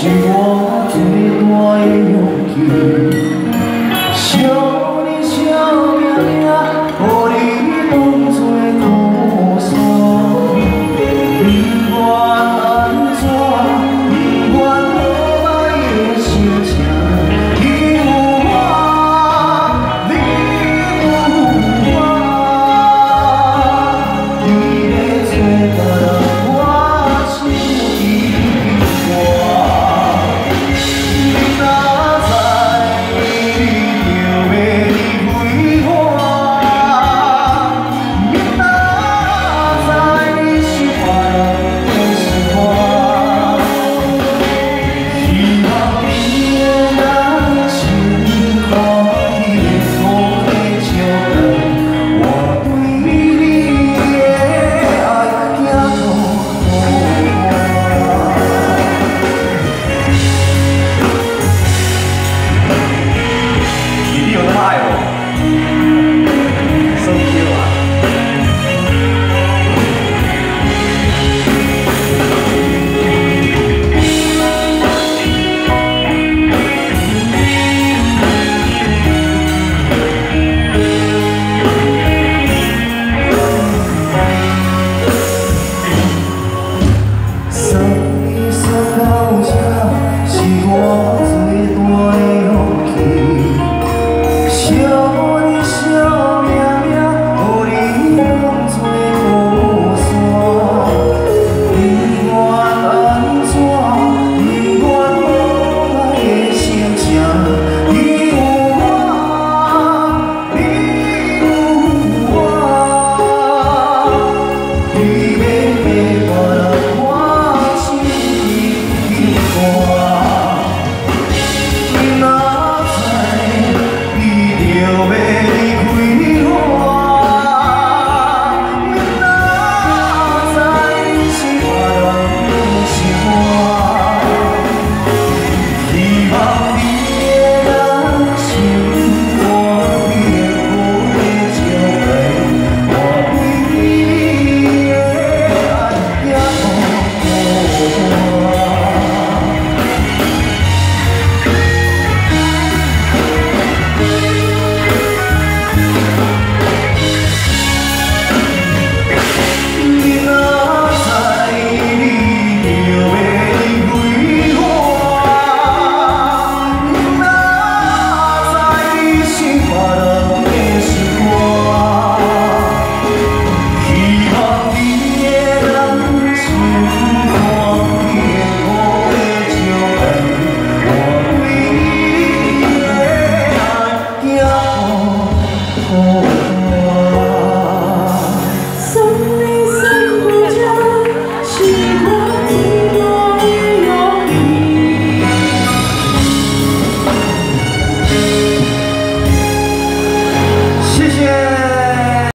是我最大的勇气